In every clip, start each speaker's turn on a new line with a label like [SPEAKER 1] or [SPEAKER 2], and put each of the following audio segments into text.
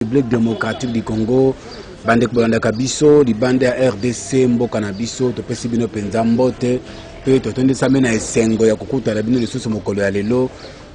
[SPEAKER 1] République démocratique du Congo bandeko bolandaka biso libanda ya rdc mboka na biso topesi bino mpenza mbote mpe totondisami na esengo ya kokutana bino lisusu mokolo ya lelo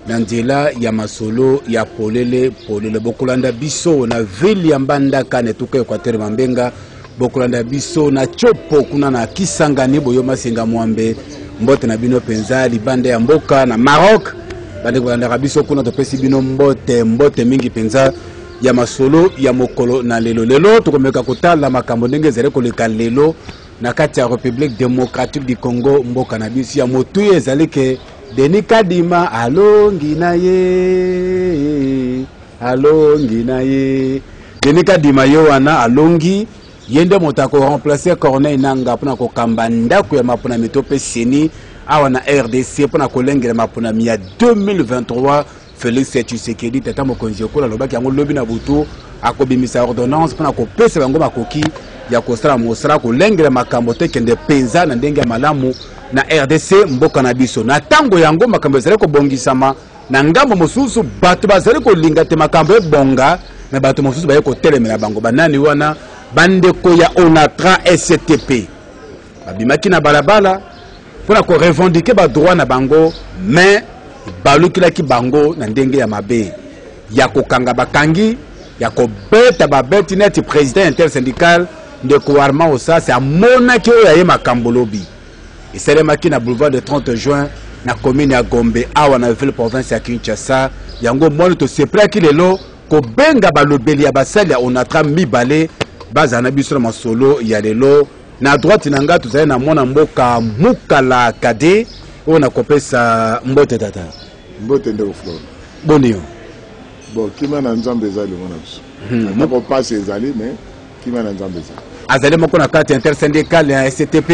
[SPEAKER 1] na nzela ya masolo ya polele polele bokolanda biso na ville ya mbandaka na etuka equateur mambenga bokolanda biso na copo kuna na kisangani boyo masenga mwambe mbote na bino mpenza libanda ya mboka na maroc bande kolandaka biso kuna topesi bino mbote mbote mingi mpenza ya masolo ya mokolo na lelo lelo tokomeka kotala makambo ndenge ezali koleka lelo na kati ya republique démocratique du congo mboka na biso ya motuya ezali ke denis kadima alongi na ye Alongi na ye. Denis Kadima ye wana alongi ye nde moto ako remplacer Corneille Nangaa mpo na kokamba ndako ya maponami to mpe CENI awa na RDC mpo na kolengela maponami ya 2023 Felix Tshisekedi tata mokonzi ekolo alobaki yango lobi na butu akobimisa ordonnance mpo na kopesa bango makoki ya kosala mosala kolengela makambo te kende mpenza na ndenge ya malamu na RDC mboka na biso na ntango yango makambo ezali kobongisama Na ngambo mosusu, bato bazali kolinga te makambo ebonga, me bato mosusu baye kotelemela bango. Banani wana? Bandeko ya Onatra SCTP babimaki na balabala mpo na korevendike badroit na bango, me balukelaki bango na ndenge ya mabe ya kokanga bakangi ya kobeta babeti neti president ya intersyndical ndeko Armand Osase amonaki oyo aye makambo lobi. esalemaki na boulevard de 30 juin na commune ya Gombe awa na ville province ya Kinshasa yango moni tosepelaki lelo kobenga balobeli ya basali ya Onatra mibale bazala na biso na masolo ya lelo na droite na ngai tozali na mwana mboka Mukala Kade oyo nakopesa mbote tata
[SPEAKER 2] mbote ndeko Flore
[SPEAKER 1] boni yo
[SPEAKER 2] bon kimia na nzambe eza elongo na biso hmm. atako mpasi ezali mais kimia na nzambe ezala
[SPEAKER 1] azali moko na kati ya intersyndical ya sctp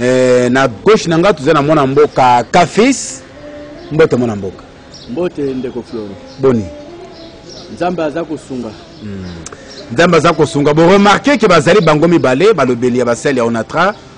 [SPEAKER 1] eh, na gauche na ngai toza na mwana mboka kafis mbote mwana mboka
[SPEAKER 3] mbote ndeko flori
[SPEAKER 1] boni
[SPEAKER 3] nzambe aza kosunga hmm.
[SPEAKER 1] nzambe aza kosunga boremarke ke bazali bango mibale balobeli ya basali ya onatra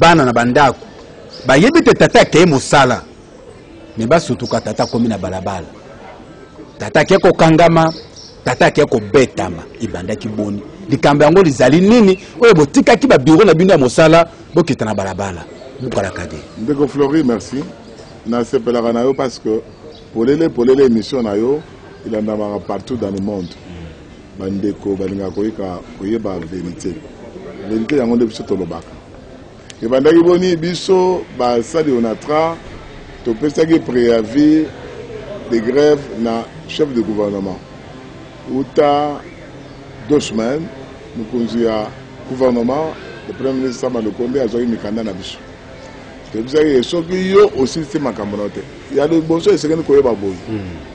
[SPEAKER 1] Bana na bandako bayebi te tata akei mosala me basutuka tata akomi na balabala tata ake kokangama tata ake kobetama ebandaki boni likambo yango lizali nini oyo botikaki babiro na bino ya mosala bokita na balabala bukalakade
[SPEAKER 2] ndeko flori merci nasepelaka na yo parce que polele polele émission na yo elandamaka partout dans le monde Ba ndeko balingaka koyeka koyeba verite. Verite yango nde biso tolobaka. Ebandaki boni biso ba sali Onatra topesaki preavis de grève na chef de gouvernement uta deux semaines mokonzi ya gouvernement le premier ministre Sama Lukonde azwaki mikanda na biso. Tobisaki ye soki yo osilisi makambo na yo te ya liboso esengeli koyeba boye. Hmm.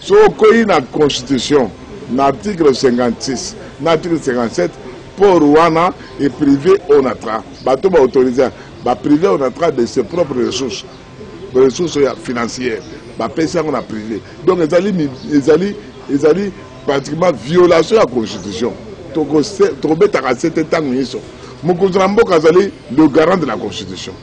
[SPEAKER 2] Soki okwei na constitution na article 56 na article 57 port wana e prive onatra bato ba autorise ba prive onatra de ses propres ressources ressources ya financière bapesi yango na prive donc ezali ezali ezali pratiquement violation ya constitution tokobetaka sete ntango nyonso mokonzi na mboka azali le garant de la constitution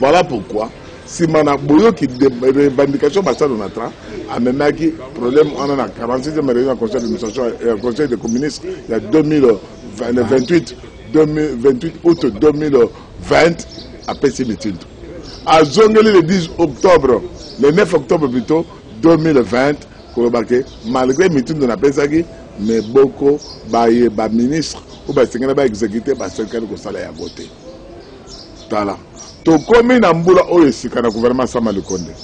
[SPEAKER 2] Voilà pourquoi sima na boyoki revendication basali Onatra amemaki problème wana na 46e réunion ya conseil d'administration ya conseil des communistes ya 2028 28 août 2020 apesi mitindo azongeli le 10 octobre le 9 octobre plutôt 2020 koloba ke malgré mitindo napesaki me boko baye baministre oyo basengeli baexécute basekali kosala yango te Tala, tokomi na mbula oyo esika na gouvernement ya Sama Lukonde.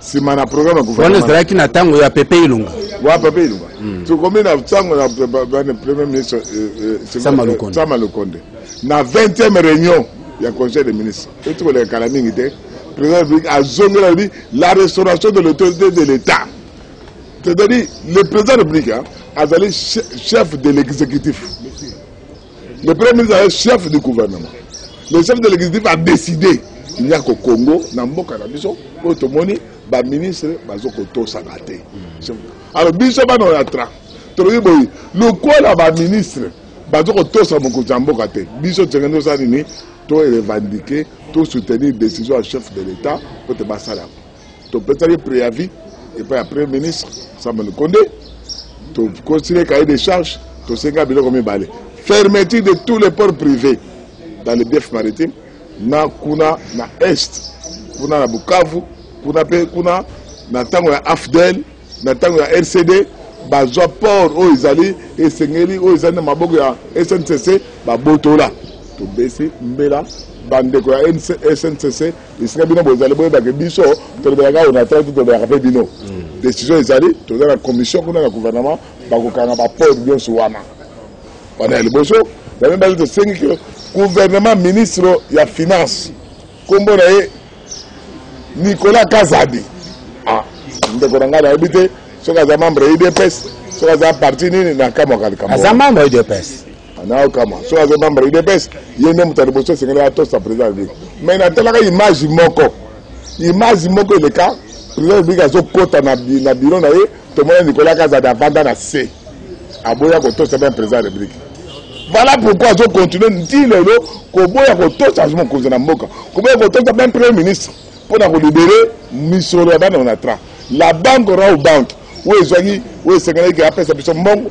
[SPEAKER 2] Sima na programme ya
[SPEAKER 1] Wana
[SPEAKER 2] gouvernement
[SPEAKER 1] ezalaki na ntango ya Pepe Ilunga.
[SPEAKER 2] wa Pepe Ilunga. Tokomi na ntango na pre- ba- ba- na premier ministre eh, eh, Sylvain-
[SPEAKER 1] Sama Lukonde.
[SPEAKER 2] Sama Lukonde. Na 20e réunion ya conseil des ministres. Oyo tokoleka kala mingi te. Président de la République azongela alobi la restauration de l'autorité de l'État. C'est-à-dire le président de la République hein, azali che- chef de l'exécutif. Le premier ministre azali chef du gouvernement. Le chef de l'exécutif a décidé il n'y a qu'au Congo na mboka na biso oyo tomoni ba ministre bazo kotosana te. Hmm. Alors biso bana ya tra tolobi boyi lokola ba ministre bazo kotosa mokonzi ya mboka te biso tosengeli tosala nini to revendiquer to soutenir décision ya chef de l'État oyo te basala yango. topesaki preavis epai ya premier ministre samuel konde tokosile cahier de charge tosenga biloko mibale fermeture de tous les ports privés dans le bief maritime na kuna na est kuna na bukavu kuna mpe kuna na ntango ya afdel na ntango ya rcd bazwa port oyo ezali esengeli oyo ezali na maboko ya sncc babotola tobesi mbela bandeko ya sncc esika bino bozali boyeba ke biso tolobelaka awa na trai te tolobelaka mpe bino hmm. décision ezali toza na commission kuna na gouvernement bakokanga bapode nyonso wana wana ya liboso ya mibale tosengi ke gouvernement ministre ya finance nkombo na ye nicolas kazadi ah, ndeko na ngai nayebi te soki aza membre ya udps soki aza parti nini na kamwaka likambo
[SPEAKER 1] aza membre ya udps
[SPEAKER 2] nao kama soki aza membre ya udps ye nde moto ya liboso esengeli atosa président ya république mais natalaka image moko image moko eleka président ya république azokota na biro na ye tomona nicolas kazadi avanda na se aboya kotosa bien président ya république voilà pourquoi azocontinue nti lelo koboya kotosa mokonzi na mboka koboya kotosa bien premier ministre mpo na kolibere misolo ya bana onatra la banque rau banque oyo ezwaki oyo esengelaki apesa biso mbongo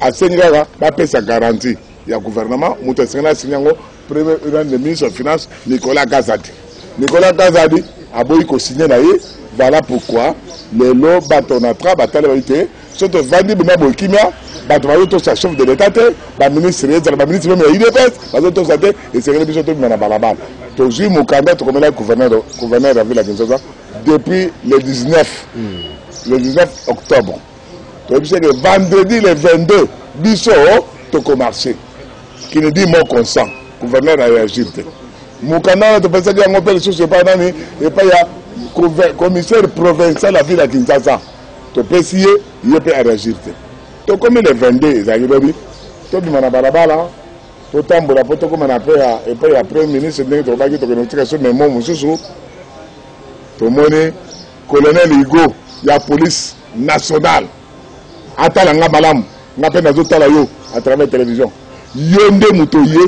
[SPEAKER 2] Asengi kaka bapesa garanti ya guvernema, moto esengeli asini yango premier urgent de ministre ya finance Nicolas Kazadi. Nicolas Kazadi aboyi kosigne na ye, voilà pourquoi lelo bato na tra batali bayi te soki tovandi boma boye kimia bato bazotosa chef de l'etat te baministre ezala baministre meme ya udps bazotosa te esengeli biso tobima na balabala tozwi mokanda tokomelaki gouverneur ya ville ya kinshasa depuis le 19 hmm. le 19 octobre toyebisa ke vendredi le 22 biso tokomarche kini di mo consent gouverneur areagir te mokanda wana topesaki yango mpe lisusu epai nani epai ya commissaire provincial ya ville ya kinshasa topesi ye ye mpe areagir te tokomi le 22 ezalaki lobi tobima na balabala totambola mpo tokóma na mpe epai ya premier ministre ndenge tokobaki tokende kotika so memo mosusu tomoni Colonel Hugo ya police nationale atala nga malamu nga pe nazo tala yo à travers television yo nde moto ye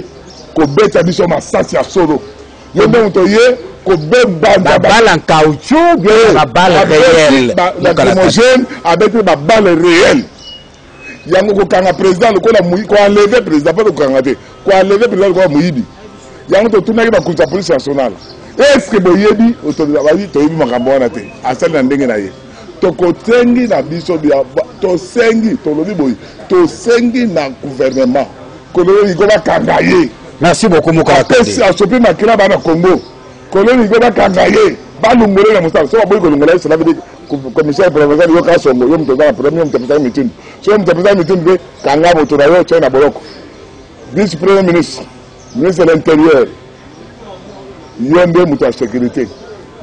[SPEAKER 2] kobeta biso masasi ya solo yo nde moto ye kobebanda
[SPEAKER 1] babale en caoutchouc bien babale réel ba
[SPEAKER 2] lacrymogène abeti babale réel yango kokanga president lokola moyi ko enlever president pas kokanga te ko enlever president lokola moyibi yango totunaki bakonzi ya police nationale est ce que boyebi autorisation toyebi makambo wana te asali na ndenge na ye tokosengi na biso tosengi tolobi boye tosengi na gouvernement kolelo liko bakanga ye
[SPEAKER 1] merci beaucoup mokapesi
[SPEAKER 2] asopi makila bana congo Kolo ligo bakanga ye balungolela mosala soki baboyi kolungola ye cela veut dire commissaire provincial yo kasongo yo moto ozanga problème yo moto apesaki mitindu soki moto apesaki mitindu mpe kanga moto na yo tye na boloko vice premier ministre ministre de l'intérieur yo nde moto ya sécurité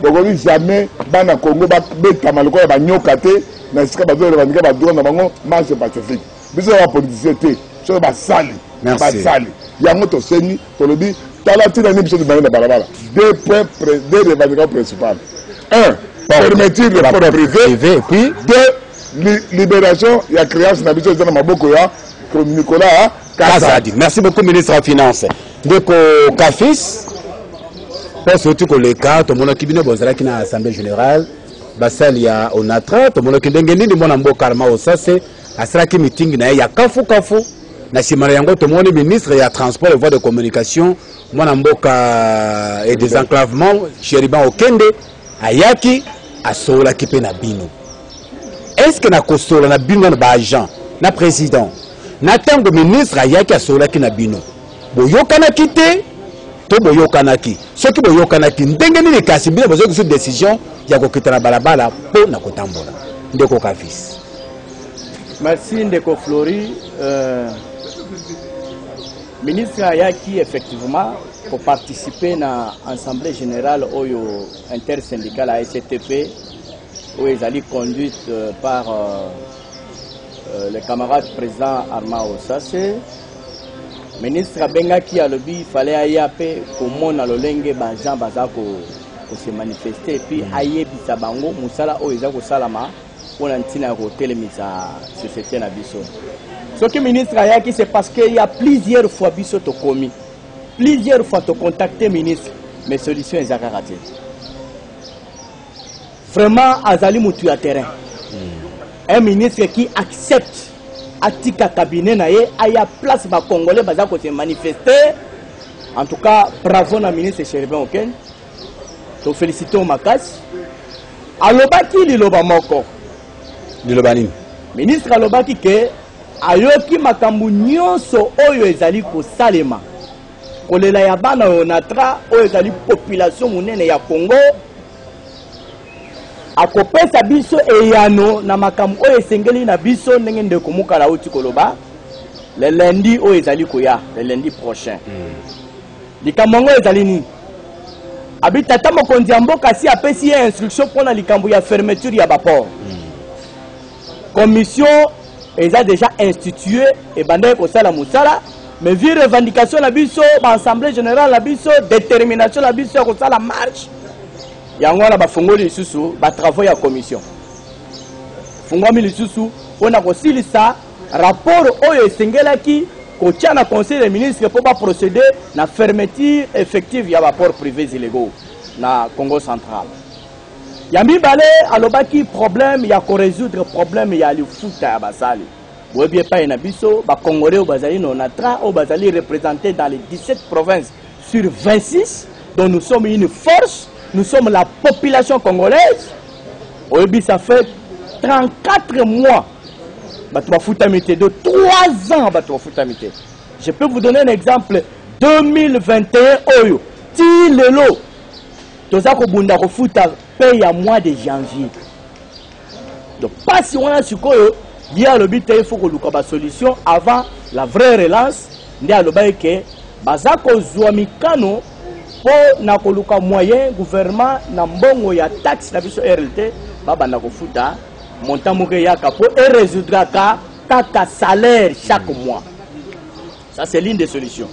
[SPEAKER 2] bokoki jamais bana congo babetama lokola banyoka te na esika bazoyela bandika badroit na bango marche pacifique biso ya bapolitisien te soki basali basali yango tosengi Tolobi tala tina nini biso tobandi na balabala deux points deux revendications principales un fermeture de
[SPEAKER 1] porte privée puis
[SPEAKER 2] deux libération ya créance na biso eza na maboko ya Nicolas
[SPEAKER 1] Kazadi. Merci beaucoup ministre ya finance ndeko Kafis mposi oti koleka tomonaki bino bozalaki na assemblée générale basali ya onatra tomonaki ndenge nini mwana mboka alma osase asalaki meeting na ye ya kafu kafu na nsima na yango tomoni ministre ya transport et voie de communication mwana mboka euh, et désenclavement cheriban okende ayaki asololaki mpe na bino est ce que na kosolola na bino na baagent na président na ntango ministre ayaki asololaki na bino boyokanaki te to boyokanaki soki boyokanaki ndenge nini kasi bino bozali kozwa decision ya kokita na balabala mpo na kotambola ndeko kavis
[SPEAKER 3] merci ndeko flori euh, ministre ayaki effectivement koparticipe na assemblée générale oyo intersyndicale ya sctp oyo ezali conduite euh, par euh, euh, le camarade président armand osase Ministre abengaki alobi fale aya pe komona lolenge ba gens baza ko kose manifester puis mm. ayebisa bango musala oyo eza kosalama pona ntina ya kotelemisa societe na biso. Soki ministre ayaki c'est parce que ya plusieurs fois biso tokomi plusieurs fois to contacter ministre mais solution eza kaka te. Vraiment azali mutu ya terrain. Un ministre qui accepte atika cabinet na ye aya place ba congolais baza ko se manifester. En tout cas, bravo na ministre Cherubin Oken. To felicitons makasi. Alobaki liloba moko.
[SPEAKER 1] Liloba nini?
[SPEAKER 3] Ministre alobaki ke ayoki makambo nyonso oyo ezali kosalema kolela ya bana ya onatra oyo ezali population monene ya congo Akopesa biso eyano na makambo oyo esengeli na biso ndenge ndeko Mukala auti koloba le lundi oyo ezali koya le lundi prochain. Hmm. Likambo yango ezali nini? Abi tata mokonzi ya mboka si apesi ye instruction mpo na likambo ya fermeture ya baport. Hmm. Commission eza dejà institue ebandaki kosala mosala mais vu revendication na biso ba assemblée générale na biso détermination na biso ya kosala marche yango wana bafongoli lisusu ba travaux ya commission fungwami lisusu mpo na kosilisa rapport oyo esengelaki kotya na conseil des ministres mpo baprocéder na fermeture effective ya baport privés illégaux na congo central Ya mibale alobaki problème ya ko resoudre problème ya lifuta ya basali. Boyebi epayi na biso ba congolais oyo bazali na onatra oyo bazali representer dans les 17 provinces sur 26 donc nous sommes une force, nous sommes la population congolaise. Oyebi ça fait 34 mois bato bafutami te de 3 ans bato bafutami te je peux vous donner un exemple 2021 oyo ti lelo toza kobunda kofuta paye ya mois de janvier donc pasi wana sikoyo ye alobi te ifo koluka basolution avant la vraie relance nde alobaki ke baza kozwa mikano mpo na koluka moyen gouvernement na mbongo ya taxe na biso rlt babanda kofuta montant moko eyaka mpo eresoudra ka kaka salaire chaque mois Ça c'est l'une des solutions.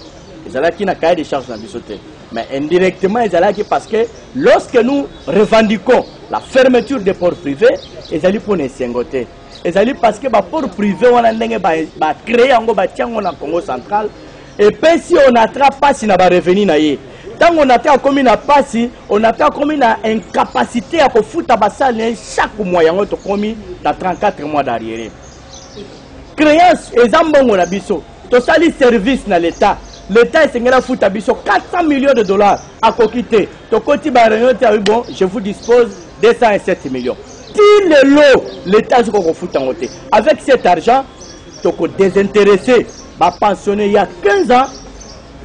[SPEAKER 3] Ezalaki na cahier de charge na biso te. Mais indirectement ezalaki parce que lorsque nous revendiquons la fermeture des ports privés, ezali pour esengo te. Ezali parce que ba ports privés wana ndenge ba, ba créer yango ba tiango na Congo central et puis si on attrape pas na ba revenus na ye. Tango on attrape comme na pasi, on attrape comme na incapacité à kofuta basali chaque mois yango to komi na 34 mois d'arriéré. Creance eza mbongo na biso. Tosali service na l'Etat. L'Etat esengela futa biso 400 millions de dollars à kokite. Tokoti ba réunion te bon, je vous dispose 207 millions. Ti lelo l'État ziko kofuta ngo te. Avec cet argent, toko désintéresser ba pensionner ya 15 ans,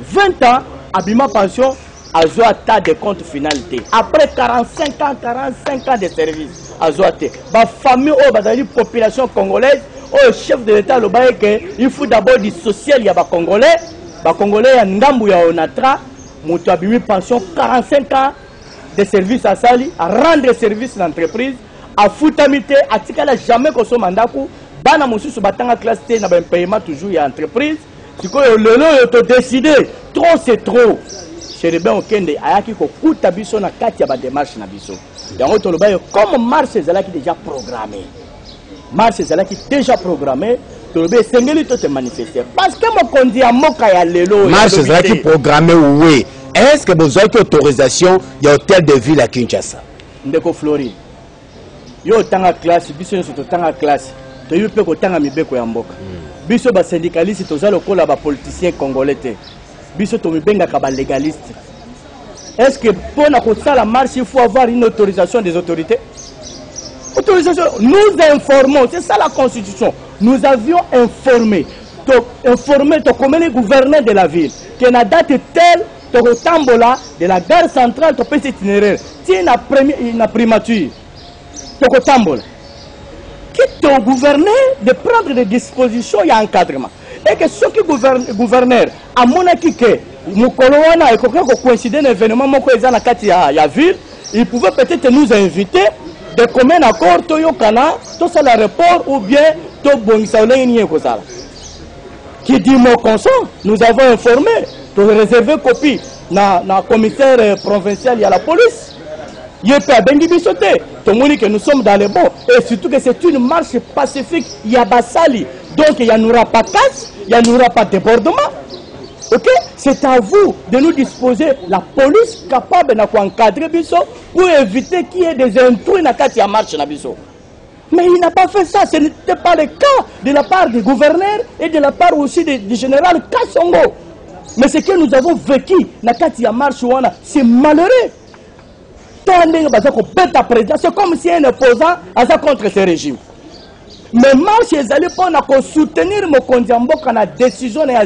[SPEAKER 3] 20 ans abima pension azwa ata de compte final te après 45 ans 45 ans de service azwa te bafamille oyo bazali population congolaise oyo chef de l'état aloba ye ke il faut d'abord du social ya bacongolais bacongolais ya ndambu ya onatra moto abimi pension 45 ans de service asali arendre service na entreprise afutami te atikala jamais kosomba ndako bana mosusu batanga classe te na baimpayement toujours ya entreprise Sikoyo lelo oyo to decider trop c'est trop. Cherubin Okende ayaki kokuta biso na kati ya ba démarche na biso. Yango tolobaki comme marche ezalaki déjà programmée. Marche ezalaki déjà programmée tolobi esengeli to te manifester parce que mokonzi ya mboka ya lelo
[SPEAKER 1] marche ezalaki programme we est ce que bozwaki autorisation ya hôtel de ville ya kinshasa
[SPEAKER 3] ndeko floride yo otanga klasi biso nyonso totanga klasi toyebi mpe kotanga mibeko ya mboka hmm. biso basendikaliste toza lokola bapoliticien congolais te biso tomibengaka balegaliste est ce que mpo na kosala marche il faut avoir une autorisation des autorités autorisation nous informons c'est ça la constitution nous avions informé to informé tokomeli gouverneur de la ville que na date telle tokotambola de la gare centrale topesi itineraire ti na, na primature tokotambola quitte au gouverneur de prendre des dispositions ya encadrement et que soki gouverneur amonaki ke mokolo wana ekoki kocoïncide na événement moko eza na kati ya, ya ville il pouvait peut-être nous inviter de commun accord toyokana tosala report ou bien tobongisa olenge nini ekozala Qui dit mot consent, nous avons informé, tu réservé copie na, na commissaire euh, provincial ya la police. ye mpe abengi biso te tomoni que nous sommes dans le bon et surtout que c'est une marche pacifique ya basali donc il n'y aura pas casse il n'y aura pas débordement ok c'est à vous de nous disposer la police capable na koencadre biso pour éviter qu'il y ait des intrus na kati ya marche na biso Mais il n'a pas fait ça, ce n'était pas le cas de la part du gouverneur et de la part aussi de, du général Kassongo. Mais ce que nous avons vécu na kati ya marche wana, c'est malheureux. Tant ndenge baza ko beta président, c'est comme si un opposant aza contre ce régime. Mais marche ezali pona ko soutenir mokonzi ya mboka na décision na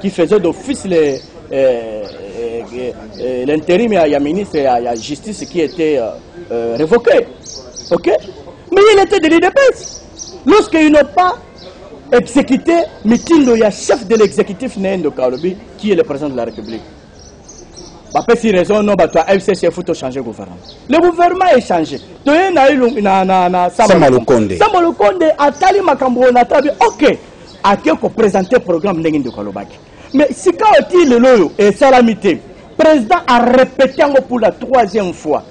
[SPEAKER 3] qui faisait d'office les euh, euh, euh, euh l'intérim ya, ya ministre ya, ya justice qui était euh, euh, révoqué ok mais il était de l'idps lorsqu'ils n'ont pas exécuté mitindo ya chef de l'exécutif nayendo kalobi qui est le président de la république bapesi raison no bato ya fcc fo tochange gouvernement le gouvernement echange toye na
[SPEAKER 1] samba
[SPEAKER 3] lokonde atali makambo oyo na tabi ok Ake ko presenter programme ndenge ndeko alobaki. Mais sikawa ti lelo oyo esalami te. President a repete yango pour la troisième fois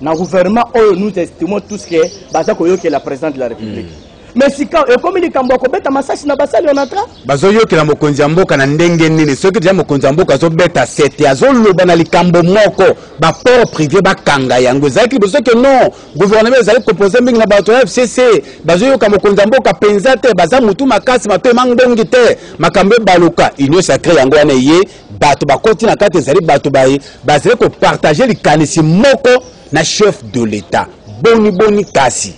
[SPEAKER 3] na gouvernement oyo nous estimons tous que baza koyokela president de la république mm. mais sikawa ekomi likambo ya kobeta masasi na basali ya natra
[SPEAKER 1] bazoyokela mokonzi ya mboka na ndenge nini soki deja mokonzi ya mboka azobeta sete azoloba na likambo moko baport privé bakanga yango ezalaki liboso ke non Gouvernement ezali composé mingi na bato ya FCC bazoyoka mokonzi ya mboka mpenza te, baza mutu makasi mato emangbongi te, makambo ebaluka union sacree yango wana eye bato bakoti na kati ezali bato baye bazali kopartage likanisi moko na chef de l'Etat. Boni boni kasi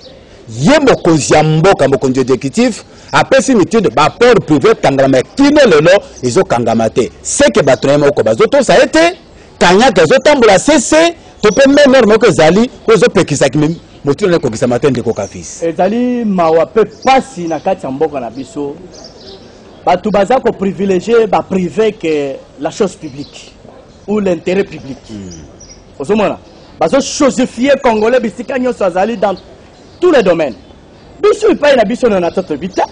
[SPEAKER 1] ye mokonzi ya mboka mokonzi executif apesi mitindo ba port prive ekangamama kino lelo ezokangama te seke bato na ye moko bazotosa ye te. kanyaka ezotambola sese to mpe me nor moko ezali oyo ezopekisaki me motindo na ekokisama te ndeko kafis
[SPEAKER 3] ezali mawa mpe mpasi na kati ya mboka na biso bato baza koprivilegie baprive ke la chose publique ou l'intérêt public hmm. ozomona bazochosifie congolais bisika nyonso azali dans tous les domaines Biso epai na biso na Natoto Bicha,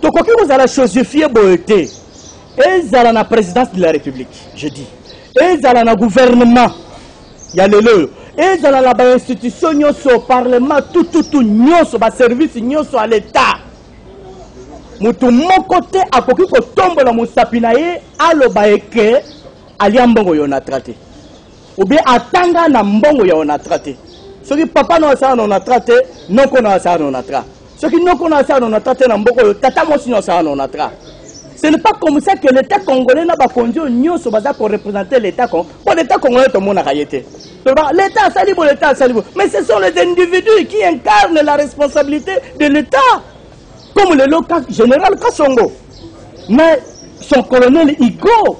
[SPEAKER 3] tokoki kozala chosifie boye te, ezala na presidence de la Republique, je dis, ezala na gouvernement ya lelo oyo, ezala na ba institution nyonso, parlement, tututu nyonso, ba service nyonso ya l'Etat moto moko te akoki kotombola mosapi na ye aloba eke alia mbongo yonatra te Ou bien atanga na mbongo ya Onatra te. Soki papa na asala na Onatra te, noko na asala na Onatra. Soki noko na asala na Onatra te na mboko yo, tata mwasi na asala na Onatra. Ce n'est pas comme ça que l'État congolais na ba konzi nyonso baza ko représenter l'État congolais. Pour l'État congolais to mona kayete. L'État a salibo, l'État a salibo. Mais ce sont les individus qui incarnent la responsabilité de l'État. Comme le local général Kassongo. Mais son colonel Igo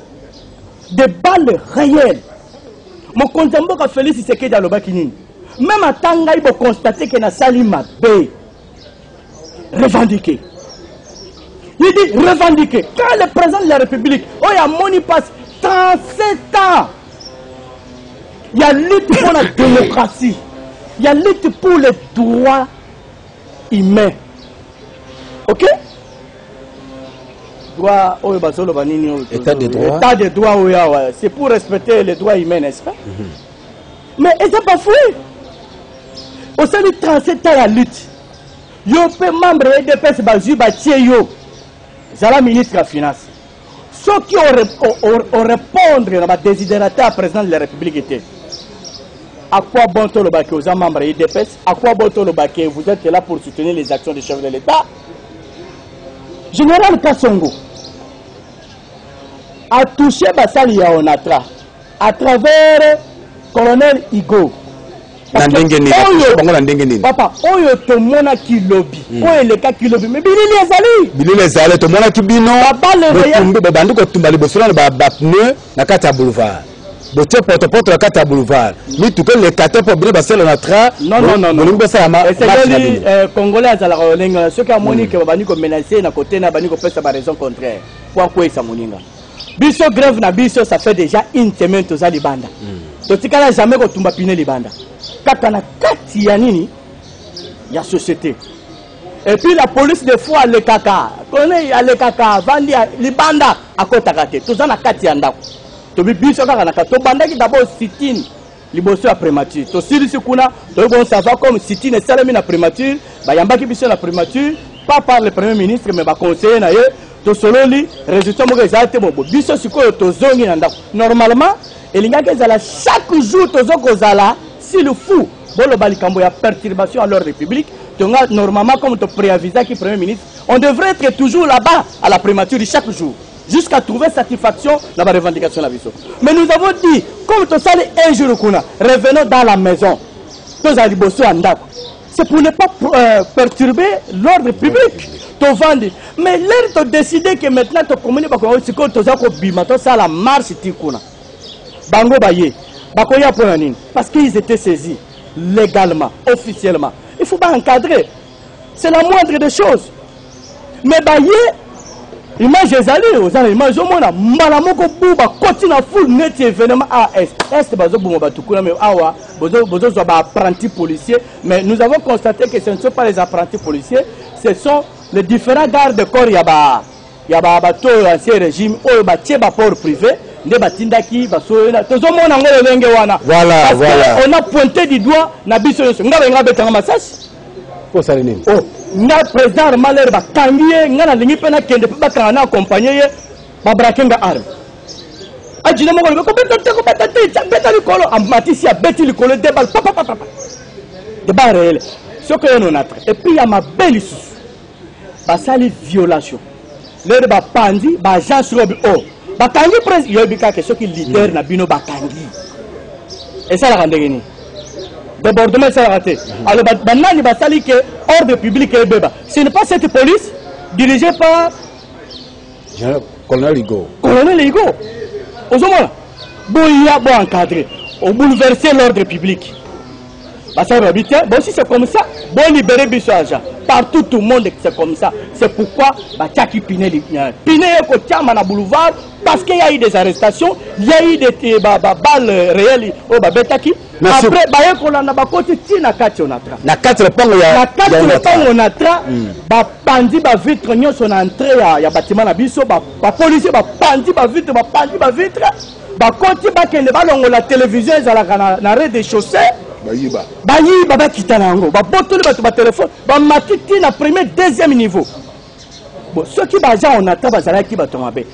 [SPEAKER 3] de balle reel mokonzi ya mboka félix isekedi alobaki nini meme ata ngai boconstate ke nasali mabe revendiquer Il dit revendiquer. Quand le président de la République, oh, il y a Moni passe 37 ans, il y a lutte pour la démocratie, il y a lutte pour les droits humain ok droit oyo bazoloba nini oyo
[SPEAKER 1] État de droit.
[SPEAKER 3] état de droit oyo awa c'est pour respecter les droits humains n'est-ce pas mais eza bafoue osali 37 ans ya lutte yo mpe membre ya edps bazwi batie yo zala ministre ya finance soki orepondre na badesiderata ya president de la république te à quoi bon toloba ke oza membre ya idps à quoi bon toloba ke vous êtes là pour soutenir les actions du chef de l'état général kasongo atouche basali ya onatra à travers colonel Igo
[SPEAKER 1] na ndenge nini
[SPEAKER 3] oyo
[SPEAKER 1] bango na ndenge nini
[SPEAKER 3] papa oyo tomonaki lobi hmm. oyo elekaki lobi me bilili ezali
[SPEAKER 1] bilili ezali tomonaki bino bobandi kotumba liboso na bapneu na kati ya boulevard botie potopoto na kati ya boulevard mituka eleka te mpo bino basala na tra bolingi bosala masengeli
[SPEAKER 3] eh, congolais azalaka lolenge soki amoni hmm. ke babandi komenace na kote na abandi kopesa baraison contraire mpo akweyisa moninga biso grève na biso ça fait déjà une semaine toza libanda hmm. totikala jamais kotumba pine libanda kaka na kati ya nini ya société et puis la police de fois alekaka kone alekaka avandi libanda akotaka te toza na kati ya ndako tobi biso kaka na kati tobandaki d'abord sitine liboso ya primature tosilisi kuna toyei konsava comme sitine esalemi na primature bayambaki biso na primature pas par le premier ministre mais baconseiller na ye tosololi résultat moko ezali te bobo biso sikoyo tozongi na ndako normalement elingaki ezala chaque jour tozo kozala s'il fou boloba likambo ya perturbation à l'ordre public tonga normalement comme topréavisaki premier ministre on devrait être toujours là-bas à la primature chaque jour jusqu'à trouver satisfaction na ba revendication na biso mais nous avons dit comme tosali un jour kuna revenons dans la maison tozala liboso ya ndako c'est pour ne pas euh, perturber l'ordre public tovandi mais lere todeside ke maintenant tokomoni bakoya sikoyo toza kobima tosala marche ti kuna bango baye bakoya mpo na nini parce qu'ils étaient saisis légalement officiellement il faut baancadrer c'est la moindre des choses mais baye image ezali oza na image omona mbala moko bu bakoti na foule neti événement a est est bazoboma bato kuna mais awa bozozwa baapprenti policier mais nous avons constaté que ce ne sont pas les apprentis policiers ce sont les différents gardes de corps ya ba ya ba bato oyo ancien régime oyo batie baport privé nde batindaki basoyela tozomona yango lolenge wana
[SPEAKER 1] voilà, voilà.
[SPEAKER 3] on a pointe du doigt na biso nyonso ngai balinga betanga masasi
[SPEAKER 1] Mpo osali nini?
[SPEAKER 3] Oh, nga president Armaler bakangi ye, nga nalingi mpe nakende mpe bakanga na accompagner ye, babrake nga arme. Adjudant moko alobi kobeta te, kobeta te, tya beta likolo, amatisi abeti likolo deux balles, papa papa papa. Debat réel. Soki oyo nonatre. Et puis ya mabe lisusu. basali violation lelo bapanzi ba agence robe o oh, bakangi pres yoyebi kaka soki leader mm. na bino bakangi esalaka ndenge nini débordement esalaka te mm. alors banani basali ke ordre public ebeba ce n'est pas cette police dirigée par
[SPEAKER 1] colonel igo
[SPEAKER 3] colonel igo ozomona boya bo encadre obouleverse l'ordre public basala babi te bosi c'est comme ça bolibere biso agent partout tout monde c'est comme ça c'est pourquoi batiaki pine pine ye kotiama na boulevard parce que ya eu des arrestations ya eu des eh, baballe euh, réel oyo babetaki après baye kolanda bakoti ti na kati onatra
[SPEAKER 1] na kati lopango
[SPEAKER 3] na kati lopango onatra hmm. bapanzi bavitre nyonso na entrée ya batiment na biso bapolisier bapanzi bavitre bapanzi bavitre Bakoti bakende balongola television ezalaka na, na rez de chaussee
[SPEAKER 2] bayiba
[SPEAKER 3] bayiba bakita na yango babotoli bato batelefone bamati ti na premier deuxième niveau bon soki baja onata bazalaki bato ya mabe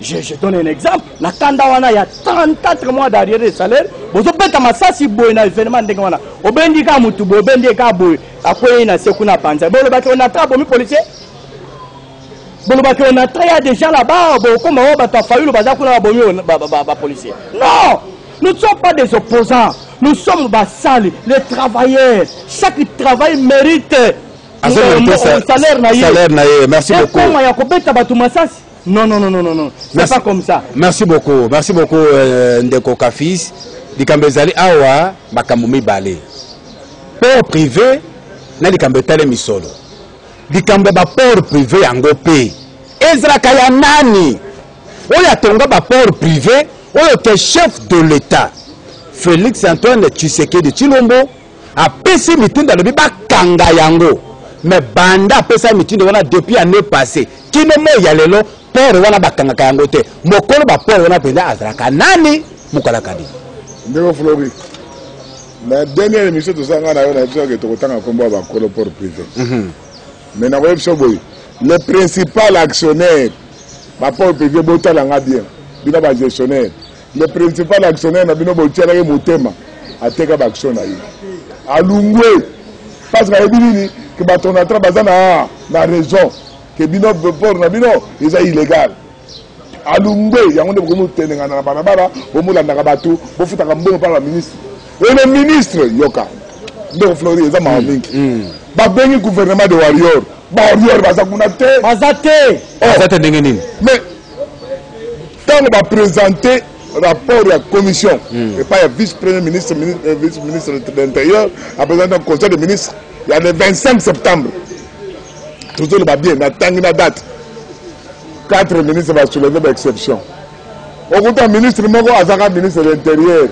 [SPEAKER 3] je, je donne un exemple na kanda wana ya 34 mois d'arrière de salaire bozobeta masasi boye na événement ndenge wana obendi kaka motu boye obendi ye kaka boye akwei na se kuna panza bolobaki onata abomi policier boloba que on a trait déjà là-bas bokoma oyo bato ya fayulu baza kuna babomi bapolicier non nous ne sommes pas des opposants nous sommes basali les travailleurs chaque travail mérite salaire na ye
[SPEAKER 1] merci beaucoup
[SPEAKER 3] ekoma ya kobeta bato masasi non non non non non c'est pas comme ça
[SPEAKER 1] merci beaucoup merci beaucoup euh, ndeko kafis likambo ezali awa makambo mibale port privé na likambo etali misolo likambo ya baport prive yango mpe ezalaka ya nani oyo atonga baport prive oyo ke chef de l'etat félix antoine tshisekedi tshilombo apesi mitindo alobi bakanga yango me banda apesa mitindo wana depuis année passé kino moi ya lelo port wana bakangaka yango te mokolo baport wana mpenza azalaka nani mokalakadi
[SPEAKER 2] ndeko flori Na dernière emission toza nga na yo na biso ke tokotanga kombo ya ba kolo port privé. Mhm. Mais na koyebisa yo boye le principal actionnaire ba port privé botala nga bien bino ba gestionnaire le principal actionnaire na bino botialaki motema ateka ba action na ye alungwe parce que ayebi nini ke bato na tra baza na na raison ke bino port na bino eza illégal Alungwe yango nde bokomi kotelengana na balabala bomolandaka bato bofutaka mbongo mpa ba ministre et le ministre yoka ndeko flori eza mawa hmm. mingi hmm. babengi gouvernement de warrior bawarrior baza kuna te
[SPEAKER 3] baza te
[SPEAKER 1] oh. baza te ndenge nini
[SPEAKER 2] mais ntango bapresente rapport ya commission hmm. epai ya vice premier ministre euh, vice ministre de l'intérieur apresente na conseil de ministre ya le 25 septembre tozoloba bien natangi na date Quatre ministres ba soulever ba exception. Okuta ministre moko azaka ministre de l'intérieur.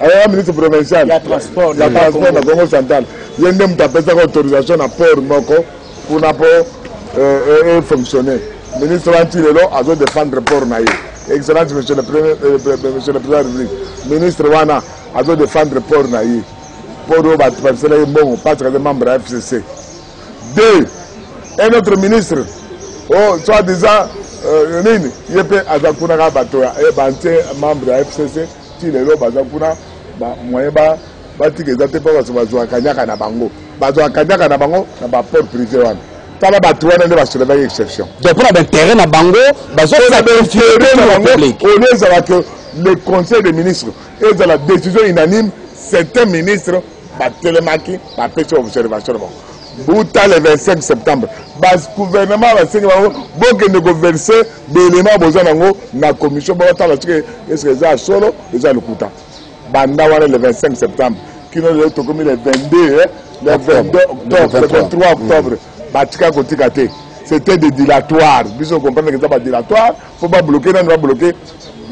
[SPEAKER 2] Ayaka ministre provincial
[SPEAKER 3] ya transport
[SPEAKER 2] ya transport na
[SPEAKER 3] Congo
[SPEAKER 2] central. Ye nde moto apesaka autorisation na port moko kuna po euh, euh, e fonctionner. Ministre wana ti lelo azo défendre port na ye. Excellence monsieur le premier euh, monsieur le président République. Ministre wana azo défendre port na ye. Port oyo bato babisela ye mbongo parce que aza membre ya FCC. de un autre ministre o oh, soit disant euh, nini ye mpe aza kuna kaka bato ya eh, bantie membre ya fcc ti lelo baza kuna moyen ba batika eza te mpo bato bazwa kanyaka na bango bazwa kanyaka na bango na baport privé wana tala bato wana nde basolevaki exception
[SPEAKER 1] donc mpo na baintérêt na bango
[SPEAKER 2] bazointérêt na bango olie ezalaka le conseil des ministres ezala décision unanime certains ministres batelemaki bapesi observation na bango buta le 25 septembre bagouvernement basengi bango bokende koverse baelema boza nango na commission babatala soki eske eza ya solo eza lokuta banda wana le 25 septembre kino lelo tokomi le 22 eh, le 22 octobre le 23 octobre mm. batika kotika te c'était des dilatoires biso comprendre que eza ba dilatoires faut babloke nani babloke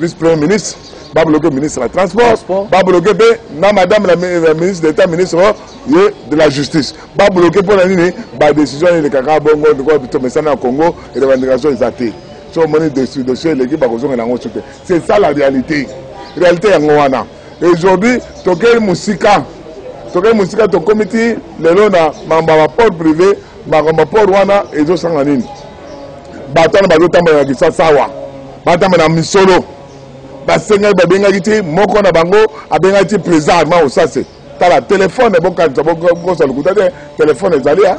[SPEAKER 2] vice premier ministre babloke ministre ya transport babloke mpe na madame la euh, ministre d'état ministre euh, ye de la justice babloke mpo na nini badécision wana elekaka bongo ndikoa bitomesana ya congo revendication eza te so omoni dossier eleki bakozongela yango su te c'est ça la réalité réalité yango wana Et aujourd'hui, tokei musika. Tokei musika tokomi ti lelo na mambo ya port privé, makambo port wana ezosanga nini? Bato wana bazotambola na Kinshasa awa, batambola na misolo. Basengaki babengaki ti moko na bango abengaki ti président Armand Osase. Tala telefone bokanisa bokosa lokuta te, telefone ezali ya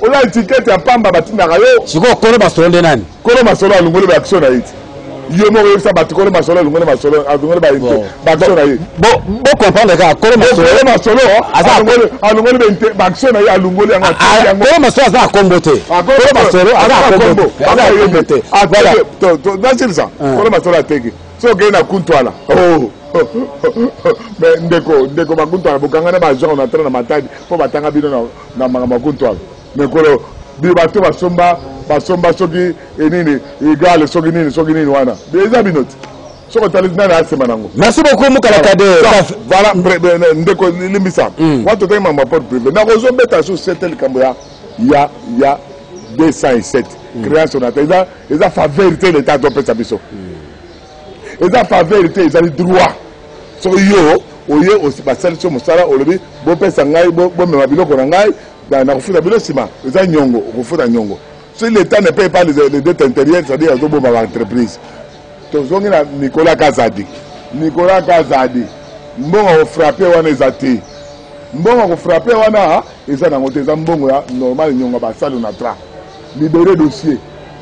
[SPEAKER 2] Oza etiquette ya pamba batindaka yo.
[SPEAKER 1] Sikoyo kolo masolo nde nani?
[SPEAKER 2] Kolo masolo alongoli ba action na ye ti. Yo moko yebisa bato kolo masolo alongoli masolo alongoli
[SPEAKER 1] ba
[SPEAKER 2] inte ba action na ye.
[SPEAKER 1] Bo bo comprendre kaka kolo masolo.
[SPEAKER 2] Kolo masolo
[SPEAKER 1] aza
[SPEAKER 2] alongoli alongoli ba inte ba action na ye alongoli yango ati yango.
[SPEAKER 1] Kolo masolo aza akombo te. Kolo masolo aza akombo. Aza akombo te. Voilà.
[SPEAKER 2] To
[SPEAKER 1] to nasi ça.
[SPEAKER 2] Kolo masolo ateki. So ke na kuntwala. Oh. mais ndeko ndeko bakuntaka bokanga na bagenre na tala na matadi mpo batanga bino na na makambo ya kuntu wana mikolo bi bato basomba basomba soki enini igale soki nini soki nini wana eza bino te soki otali nani asema nango
[SPEAKER 1] merci beaucoup mukala kade
[SPEAKER 2] voilà ndeko limbisa hmm. wana totaki makambo ya porte privé nakozobeta su sete likambo ya ya ya 207 hmm. création na ta eza eza faveur te leta azopesa biso hmm. eza faveur te ezali droit soki yo oye basalisi yo mosala olobi bopesa ngai bomema biloko na ngai nakofuta bino nsima eza nyongo okofuta nyongo si l'état ne paye pas les dettes intérieures c'est-à-dire azoboma baentreprise tozongi na nicolas kazadi nicolas kazadi mbongo akofrape wana eza te mbongo akofrape wana eza nango te eza mbongo ya normal nyongo basalo na tra libere dossier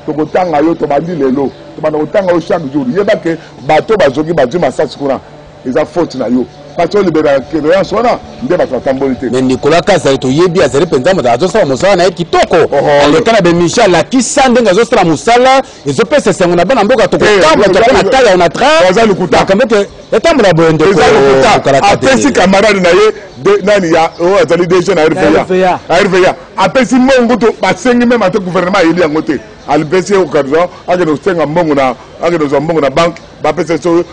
[SPEAKER 2] Tokotanga yo tobandi lelo tobanda kotanga yo chaque jour yeba ke bato bazoki bazwi masasi kuna eza faute na yo pasi olibela keveance wana nde bato batamboli te
[SPEAKER 1] me nikola kasai toyebi azali mpenza moto azosala mosala na ye kitoko aleka na bemisio alakisa ndenge azosala mosala ezopesa esengo na bana mboka tokotambula toko na taya ona
[SPEAKER 2] traza lokuta
[SPEAKER 1] makambo ete etambola boye
[SPEAKER 2] ndekoapesi kamarade na ye nani ya oyo oh, azali dg na
[SPEAKER 3] rva
[SPEAKER 2] rva apesi mbongo to basengi meme ate gouvernement ayebi yango te alipesi ye okarizon akende kosenga mbongo na akende kozwa mbongo na banke bapesa ye so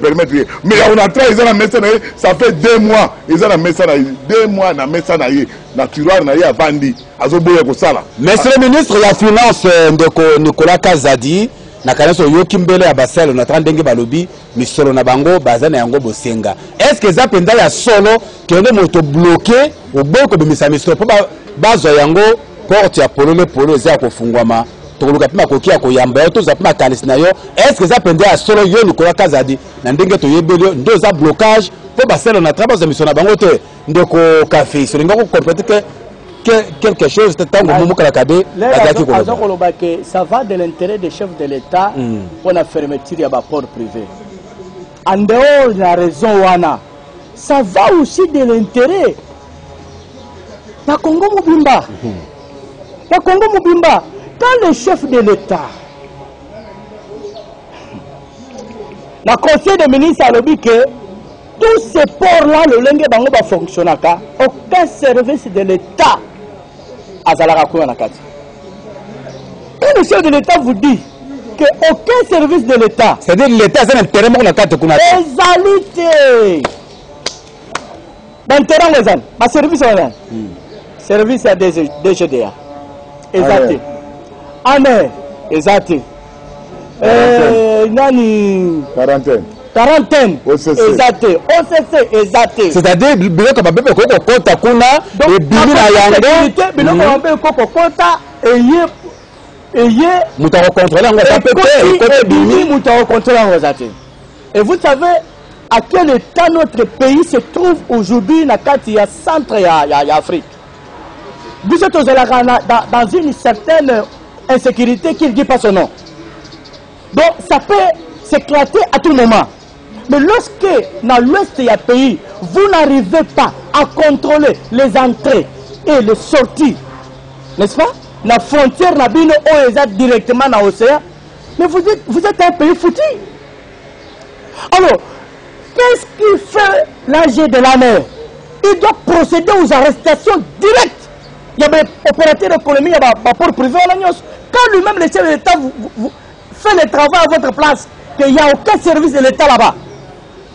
[SPEAKER 2] permettre ye mais ya onatra eza na mesa na ye ça fait deux mois eza na mesa na ye deux mois na mesa na ye na tiroir na ye avandi azoboya kosala
[SPEAKER 1] monsieur le ministre ya finance euh, ndeko nicolas kazadi nakanisi oyoki mbele ya basale onatra ndenge balobi misolo na bango baza na yango bosenga eske eza mpenza ya solo kende moto bloke oboyi kobimisa misolo mpo bazwa yango porte ya polele polo eza ya kofungwama tokoluka mpe makoki ya koyamba yo tozwa mpe makanisi na yo eske eza mpenza ya solo yo nikola kazadi na ndenge toyebeli yo nde oza blocage mpo basala na tra bazwa misolo na bango te ndeko kafis olinga ko complète que quelque chose ntango momo kalakabe azalaki koloba
[SPEAKER 3] koloba ke ça va de l'intérêt des chefs de l'état hmm. mpo na fermeture ya baport privé en dehors na raison wana ça va aussi de l'intérêt na congo mobimba hmm. na congo mobimba quand le chef de l'état na conseil de ministre alobi ke Tout ce port là lolenge bango ba fonctionnaka aucun service de l'Etat azalaka kuna na kati. Et le chef de l'Etat vous dit que aucun service de l'Etat.
[SPEAKER 1] C'est-à-dire l'Etat aza na intérêt moko na kati kuna.
[SPEAKER 3] Ezali te. Ba intérêt yango ezali. Ba service wana ezali. Hmm. Service ya DGDA. Eza te. Ane eza te. Eh, nani
[SPEAKER 2] quarantaine
[SPEAKER 3] quarantaine eza te occ eza te
[SPEAKER 1] c'est-à-dire biloko mabe ekoki kokota kuna ebimi na yango
[SPEAKER 3] biloko
[SPEAKER 1] hmm.
[SPEAKER 3] mabe ekoki kokota eye eye
[SPEAKER 1] moto akokontrole yango eza mpe te
[SPEAKER 3] ebimi moto akokontrole yango eza te et vous savez à quel état notre pays se trouve aujourd'hui na kati ya centre ya, ya, ya afrique biso tozalaka dans une certaine insécurité qu'il ne dit pas son nom. Donc ça peut s'éclater à tout moment. Mais lorsque dans l'ouest a pays, vous n'arrivez pas à contrôler les entrées et les sorties, n'est-ce pas La frontière, na pas directement dans l'océan. Mais vous êtes, vous êtes un pays foutu. Alors, qu'est-ce qui fait l'âge de la mer Il doit procéder aux arrestations directes il y a des opérateurs économiques, il bah, y a des rapports privés. Quand lui-même, le chef de l'État fait le travail à votre place, qu'il n'y a aucun service de l'État là-bas,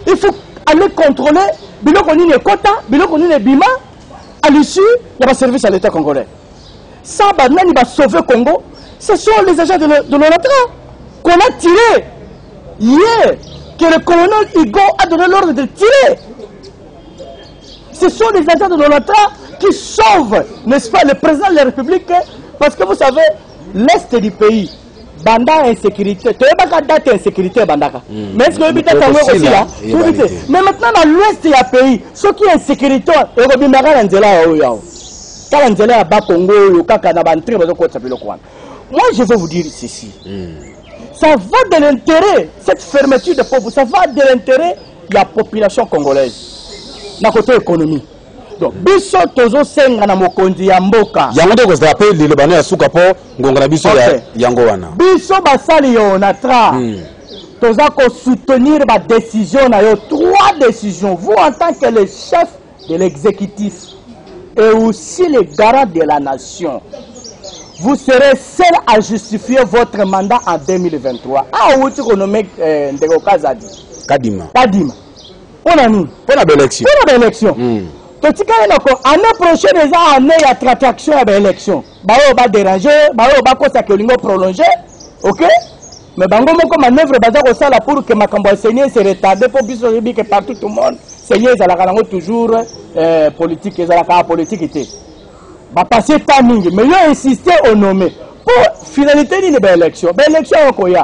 [SPEAKER 3] il faut aller contrôler, bilo qu'on des quota, bilo qu'on bima, à l'issue, il y a de service à l'État congolais. Ça, bah, il va sauver le Congo. Ce sont les agents de l'ONATRA qu'on a tiré hier, que le colonel Hugo a donné l'ordre de tirer. Ce sont les agents de l'ONATRA sauve, n'est-ce pas, le président de la République, parce que vous savez, l'Est du pays, banda insecurite toyebaka date insecurite ebandaka hmm. mais ce oyebi date yango ekosila toyebi te mais maintenant na l'ouest ya pays soki insecurite ekobimaka na nzela ya oyo awa tala nzela ya bakongo oyo kaka na bantre bazokotisa biloko wana moi je veux vous dire ceci hmm. ça va de l'intérêt cette fermeture de pauvre ça va de l'intérêt ya population congolaise na kote économie Donc biso tozo senga na mokonzi ya mboka.
[SPEAKER 1] Yango nde kozala pe lilobano ya suka po ngonga na biso okay.
[SPEAKER 3] ya
[SPEAKER 1] yango wana.
[SPEAKER 3] Biso basali yo na tra.
[SPEAKER 1] Hmm.
[SPEAKER 3] Toza ko soutenir ba décision na yo trois décisions vous en tant que le chef de l'exécutif et aussi le garant de la nation. Vous serez seul à justifier votre mandat en 2023. Ah, ou tu renommé euh, Ndeko Kazadi.
[SPEAKER 1] Kadima.
[SPEAKER 3] Kadima. mpo na nini
[SPEAKER 1] mpo na baélection
[SPEAKER 3] mpo na baélection
[SPEAKER 1] hmm.
[SPEAKER 3] totikali na ko année prochaine eza année ya tratraction ya baélection baoyo badérange baoyo bakosaki olingo prolonge ok mais bango moko manœuvre baza kosala pour que makambo ya seigneur se retarde mpo biso toyebi ke partout tout monde seigneur ezalaka nango toujours euh, politique ezalaka politique te bapasse temps mingi mais yo insiste onome mpo finalité nini baélection baélection yango koya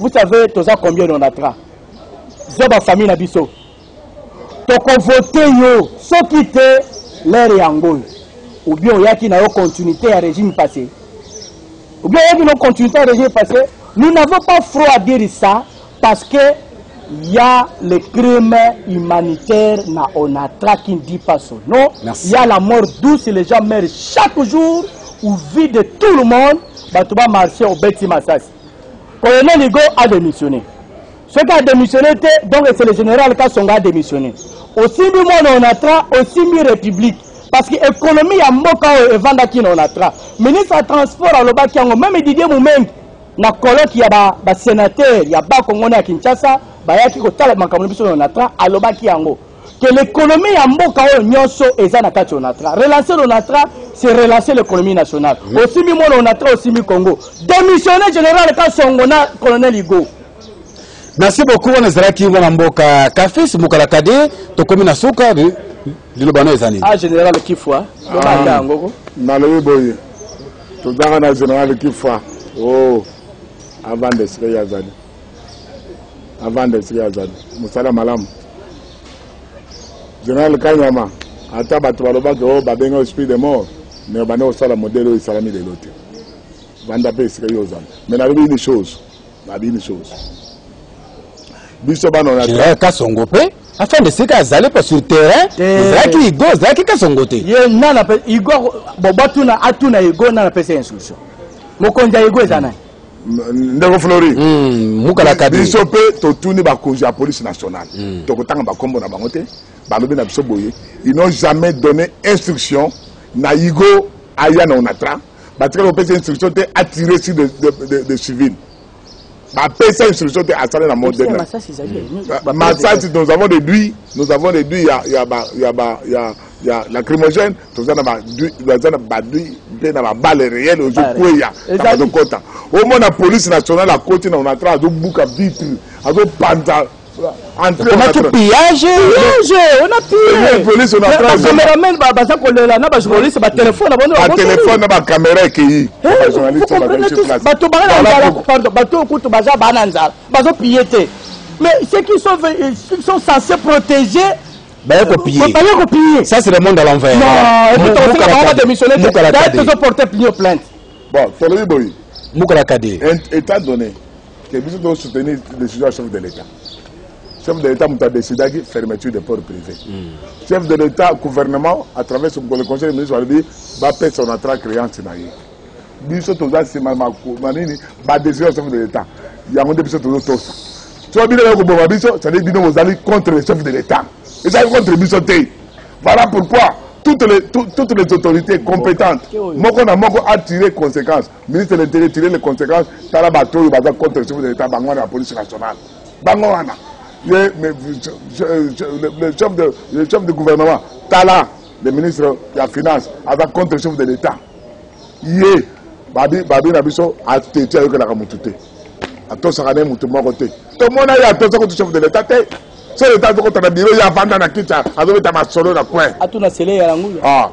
[SPEAKER 3] Vous savez toza combien na Onatra? Zwa ba famille na biso. Toko voter yo soki te l'heure yango oyo. Ou bien oyaki na yo continuité ya régime passé. Ou bien oyaki na yo continuité ya régime passé. Nous n'avons pas froid à dire ça parce que il y a le crime humanitaire na Onatra qui ne dit pas son nom.
[SPEAKER 1] Merci.
[SPEAKER 3] Il y a la mort douce, les gens meurent chaque jour au vide de tout le monde. Batuba marché au Beti Masasi. Colonel Hugo a démissionné. Ce qui a démissionné était, donc c'est le général Kassonga a démissionné. Osimbi mwana onatra, osimbi république. Parce que économie ya mboka oyo evandaki na onatra. Ministre ya transport alobaki yango, meme Didier Mumengi na colloque ya ba, ba sénateur ya Bakongo na ya Kinshasa bayaki kotala makambo na biso na onatra, alobaki yango. que l'économie ya mboka oyo nyonso eza na kati onatra relancer l'onatra c'est relancer l'économie nationale mm. osimbi mwana onatra osimbi congo démissionnaire général kasongo na colonel igo
[SPEAKER 1] merci beaucoup wana ezalaki mwana mboka kafis mokalakadi tokomi na suka liloba no eza nini
[SPEAKER 3] ah, général kifwa ah. yangoko
[SPEAKER 2] nalobi boye tozanga na général kifwa o oh, avanda esika ye azali avanda esika aza mosala malamu general kanyama ata bato balobaki o oh, babenga esprit de mort me obanda kosala modele oyo esalami lelo te vanda mpe esika yo ozala me nalobi une chose nabi une chose biso bana
[SPEAKER 1] na kasongo mpe afanda esika azali mpo sur terrain ezalaki eh. igo ezalaki kasongo te
[SPEAKER 3] ye nana igo bobatuna atuna igo nana apesa ye instruction mokonzi ya igo eza nani
[SPEAKER 2] ndeko flori
[SPEAKER 1] hmm, mukalakadi
[SPEAKER 2] biso mpe totuni bakonzi ya police nationale hmm. tokotanga bakombo na bango te balobi na biso boye ils n'ont jamais donné instruction na yigo aya na onatra batikali kopesa instruction te atire sur de, de, de, de civil bapesa instruction te asali na modele
[SPEAKER 3] masasi
[SPEAKER 2] nous avons dedui nous avons dedui ya, ya, ya, ya, ya ya lacrymogène toza na baza na badui mpe na babale reyele ozokweya azokota omona police nationale akoti na onatra azobuka vitre azopanza okomaki
[SPEAKER 1] pillage pillage
[SPEAKER 3] ona pillebacameramene baza kolela na bajournaliste batelefone
[SPEAKER 2] batelefone na
[SPEAKER 3] bakamera ekeyi bato baa na nzala bato kutu baza baa na nzala bazopille te mais ce qui sont censés protéger
[SPEAKER 1] baye ko piller
[SPEAKER 3] baye ko piller
[SPEAKER 1] ça c'est le monde à l'envers
[SPEAKER 3] non et puis
[SPEAKER 1] on
[SPEAKER 3] sera vraiment
[SPEAKER 1] démissionner
[SPEAKER 3] d'ailleurs
[SPEAKER 1] tu
[SPEAKER 3] peux porter plio plainte
[SPEAKER 2] bon tolobi
[SPEAKER 1] boyi mukala
[SPEAKER 2] kadi étant donné que biso to soutenir décision ya chef de l'état chef de l'état moto adécidaki fermeture de port privé hmm. chef de l'état gouvernement à travers le conseil des ministres alobi bapesa na tra créance na ye biso toza nsima na nini badecision chef de l'etat yango nde biso tozotosa so bino baye koboma biso cetadire bino bozali contre le chef de l'etat ezali contre biso te voilà pourquoi toutes les, tout, toutes les autorités compétentes moko na moko a tiré conséquence ministre de l'intérieur tiré les conséquences tala bato oyo baza contre le chef de l'etat bango wana ya police nationale bango wana ye le chef de, le chef de gouvernement tala le ministre ya finance aza contre le chef de l'etat ye babi babi na biso ateti ayokelaka mutu te atosaka ne mutu moko te tomona ye atosa kutu chef de l'etat te se leta azokota na biro ye avanda na kiti azobeta masolo na coin
[SPEAKER 3] atuna sele ya languya
[SPEAKER 2] ah.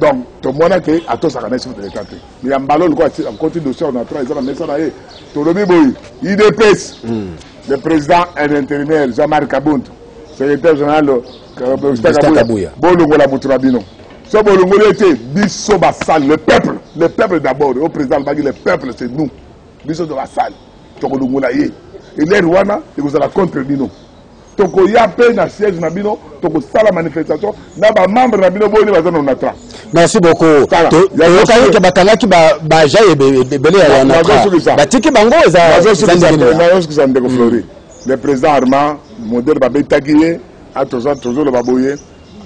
[SPEAKER 2] donc tomona ke atosaka na chef de l'etat te ya mbala oloko akoti dossier na tra eza na mesa na ye tolobi boye idps hmm. le président un intérimaire jean marc kabund secrétaire général
[SPEAKER 1] kabuya
[SPEAKER 2] bolongola moto na bino so bolongoli ye te biso basali le peuple le peuple d'abord oyo président alobaki le peuple c'est nous biso to basali tokolongola ye elere wana ekozala contre bino tokoya mpe na siège na bino tokosala manifestation na bamembre na bino boyini baza na onatra
[SPEAKER 1] merci beaucoup
[SPEAKER 2] toyokaki
[SPEAKER 1] ke bakangaki baja ebele ya
[SPEAKER 2] onatra
[SPEAKER 1] batiki bango
[SPEAKER 2] ezazokisa ndeko flori le président armand modele babetaki ye Ah toza tozo loba boye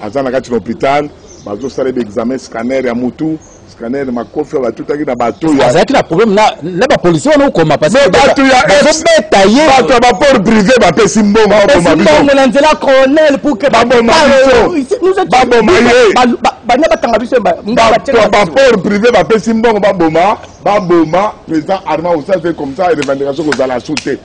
[SPEAKER 2] aza na kati na hopital bazo sala be examen scanner ya mutu scanner makofi ya batutaki na bato ya
[SPEAKER 1] azalaki na problème na na ba policiers wana okoma parce
[SPEAKER 2] Mais
[SPEAKER 1] que
[SPEAKER 2] bato ya
[SPEAKER 1] bazo beta ye
[SPEAKER 2] bato ya baport privé bapesi mbongo baboma biso
[SPEAKER 3] mbongo na nzela colonel pour que
[SPEAKER 2] Baboma biso. Baboma ye.
[SPEAKER 3] bana batanga biso ye, ba- nga
[SPEAKER 2] bato ya bateka
[SPEAKER 3] biso.
[SPEAKER 2] baport privé bapesi mbongo baboma baboma président arma osase comme ça revendication kozala su te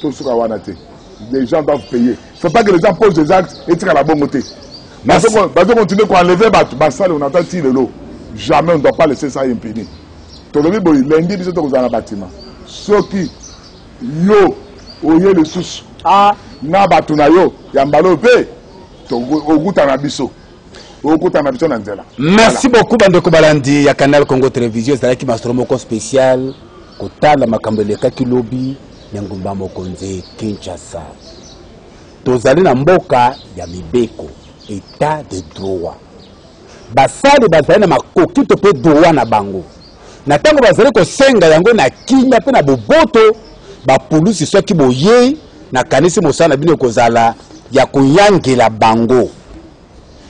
[SPEAKER 2] Tosuka wana te. Les gens doivent payer. Faut pas que les gens posent des actes et tika la bongo te. Bazo bazo continuer ko enlever batu basali on attend ti lelo. Jamais on ne doit pas laisser ça impuni. Tolobi boyi lundi biso tokozala na bâtiment. Soki yo oye lisusu
[SPEAKER 3] ah
[SPEAKER 2] na batu na yo ya mbalo pe togutana biso. okutana na biso na nzela
[SPEAKER 1] merci beaucoup bandeko balandi ya canal congo television ezalaki masolo moko spécial kotala makambo elekaki lobi na engumba mokonzi kinshasa tozali na mboka ya mibeko etat de droit basali bazali na makoki to mpe droit na bango Na ntango bazali kosenga yango na kimia mpe na boboto, bapulusi soki boyei, nakanisi mosala na bino ekozala ya koyangela bango,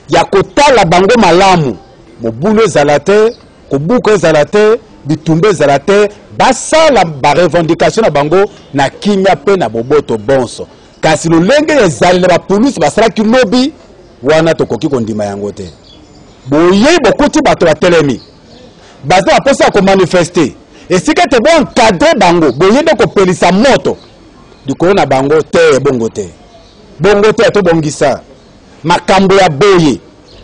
[SPEAKER 1] ya kotala bango malamu, mobulu ezala te, kobuka ezala te, bitumba ezala te, basala ba revendication na bango na kimia mpe na boboto bonso. Kasi lolenge ya ezalela bapulusi basalaki lobi, wana tokoki kondima yango te. Boyei bokuti bato batelemi. baza na mposa ya komanifeste esika ete boencadre bango boyebe kopelisa moto likolo na bango te bongo te bongo te tobongisa makambo ya boye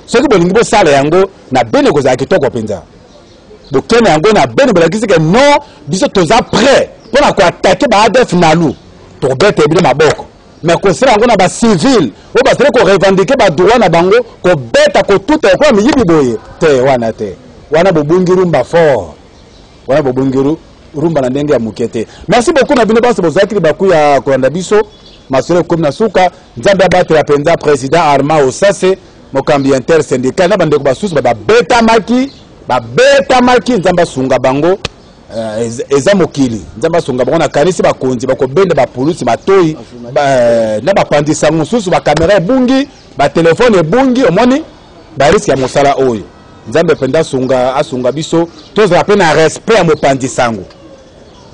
[SPEAKER 1] soki bolingi bosala yango na beni ekozala kitoko mpenza bokene yango na beni bolakisi ke non biso toza prêt mpo na koatake baadf nalu tokobeta bino maboko mais kosala yango na ba civil oyo bazali ko revendiquer ba droit na bango kobeta kotuta lokola miyibi boye te wana te wana bobungi rumba fort wana bobungi rumba na ndenge ya moke te merci beaucoup na bino banso bozalaki libaku ya kolanda biso masolo ekomi na suka nzambe abatela mpenza président arma osase mokambi intersyndical na bandeko basusu bababetamaki babetamaki nzambe asunga bango Eh, eza mokili nzambe asunga bango nakanisi bakonzi bakobenda bapulusi matoi eh, na bapanzi sango mosusu bakamera ebungi batelefone ebungi omoni bariske ya mosala oyo nzambe mpenza asunga asunga biso tozala mpe na respect ya mopanzi sango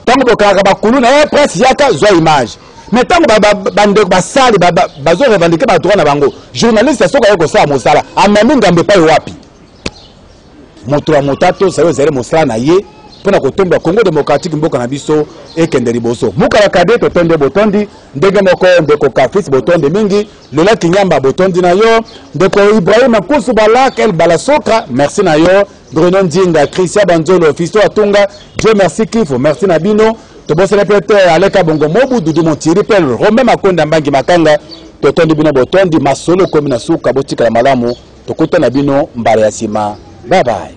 [SPEAKER 1] ntango bokalaka bakulu na ye eh, presse yaka zwa image me ntango bandeko basali bazo revendike badroit na bango journaliste soki aye kosala mosala amemi ngambo epai wapi Moto ya mota to sayo ezali mosala na ye mpo na kotombola Congo demokratiki mboka na biso ekende liboso. Mukala Kadi totonde botondi ndenge moko ndeko Kafis botondi mingi Lola Kinyamba botondi na yo ndeko Ibrahima Kusu Balak El Balasoka merci na yo Bruno Ndinga Christian Banzolo Fisto Atunga Dieu merci Kifo merci na bino tobosana mpe te Aleka Bongo Mobu Dudu Montiri mpe Romain Makonda Mbangi Makanga totondi bino botondi masolo komi na suka botikala malamu Tokota na bino mbala ya sima bye bye.